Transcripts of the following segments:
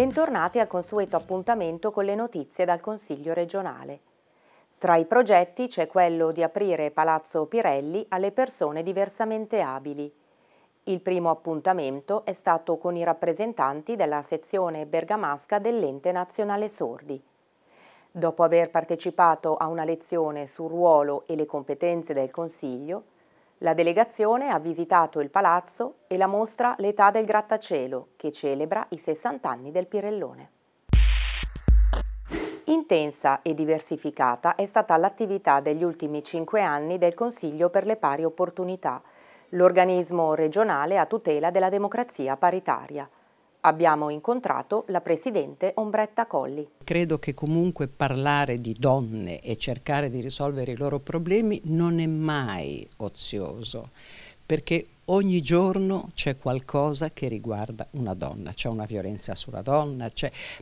Bentornati al consueto appuntamento con le notizie dal Consiglio regionale. Tra i progetti c'è quello di aprire Palazzo Pirelli alle persone diversamente abili. Il primo appuntamento è stato con i rappresentanti della sezione bergamasca dell'Ente Nazionale Sordi. Dopo aver partecipato a una lezione sul ruolo e le competenze del Consiglio, la delegazione ha visitato il palazzo e la mostra L'età del grattacielo, che celebra i 60 anni del Pirellone. Intensa e diversificata è stata l'attività degli ultimi cinque anni del Consiglio per le pari opportunità, l'organismo regionale a tutela della democrazia paritaria abbiamo incontrato la Presidente Ombretta Colli. Credo che comunque parlare di donne e cercare di risolvere i loro problemi non è mai ozioso, perché ogni giorno c'è qualcosa che riguarda una donna, c'è una violenza sulla donna,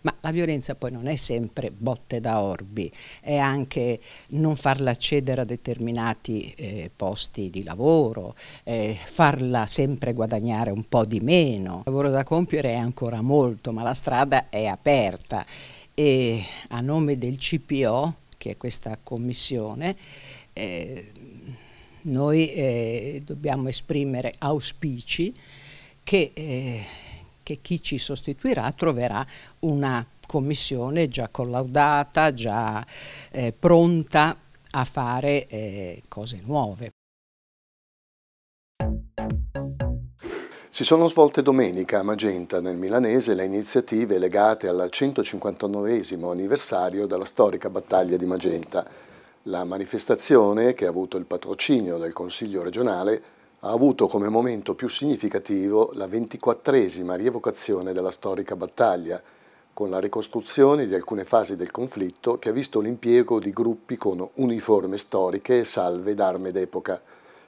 ma la violenza poi non è sempre botte da orbi, è anche non farla accedere a determinati eh, posti di lavoro, eh, farla sempre guadagnare un po' di meno. Il lavoro da compiere è ancora molto, ma la strada è aperta e a nome del CPO, che è questa commissione, eh, noi eh, dobbiamo esprimere auspici che, eh, che chi ci sostituirà troverà una commissione già collaudata, già eh, pronta a fare eh, cose nuove. Si sono svolte domenica a Magenta, nel Milanese, le iniziative legate al 159 anniversario della storica battaglia di Magenta la manifestazione, che ha avuto il patrocinio del Consiglio regionale, ha avuto come momento più significativo la ventiquattresima rievocazione della storica battaglia, con la ricostruzione di alcune fasi del conflitto che ha visto l'impiego di gruppi con uniforme storiche e salve d'arme d'epoca,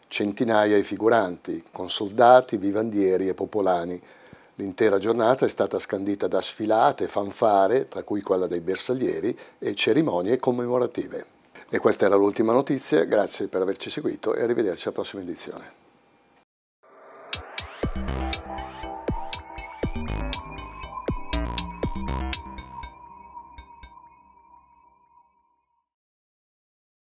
centinaia di figuranti, con soldati, vivandieri e popolani. L'intera giornata è stata scandita da sfilate, fanfare, tra cui quella dei bersaglieri, e cerimonie commemorative. E questa era l'ultima notizia, grazie per averci seguito e arrivederci alla prossima edizione.